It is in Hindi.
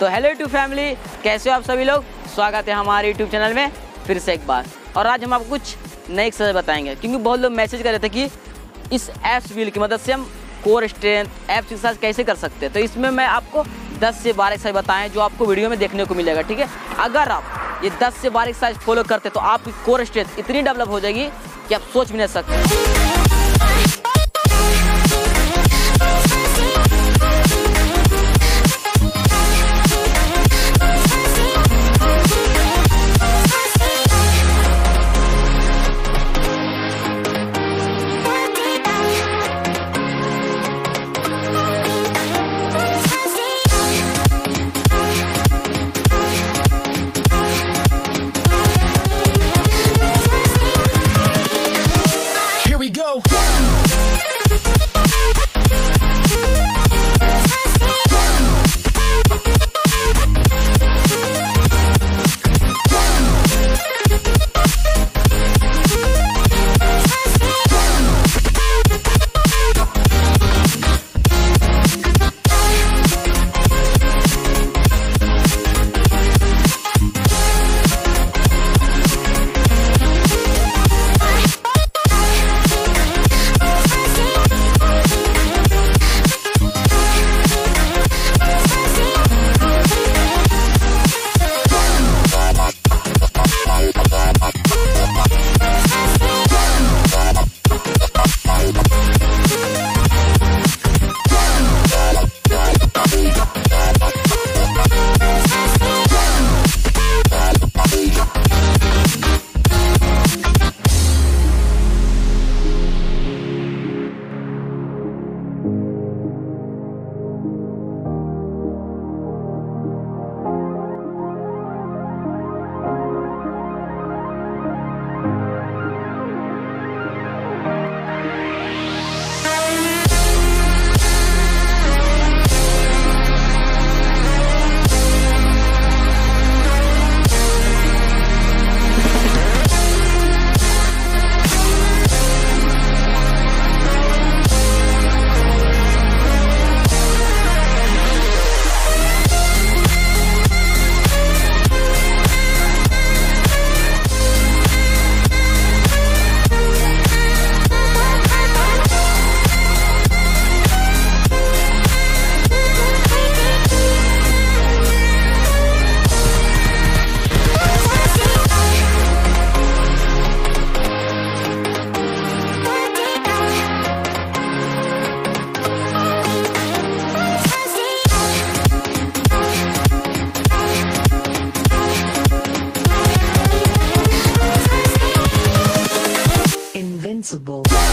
तो हेलो यूट्यूब फैमिली कैसे हो आप सभी लोग? स्वागत है हमारे यूट्यूब चैनल में, फिर से एक बार। और आज हम आपको कुछ नई एक्सरसाइज बताएँगे, क्योंकि बहुत लोग मैसेज कर रहे थे कि इस एप्स व्हील की मदद मतलब से हम कोर स्ट्रेंथ एप्स एक्सरसाइज कैसे कर सकते हैं। तो इसमें मैं आपको 10 से 12 एक्सरसाइज बताएँ, जो आपको वीडियो में देखने को मिलेगा, ठीक है? अगर आप ये 10 से 12 एक्सरसाइज फॉलो करते तो आपकी कोर स्ट्रेंथ इतनी डेवलप हो जाएगी कि आप सोच भी नहीं सकते।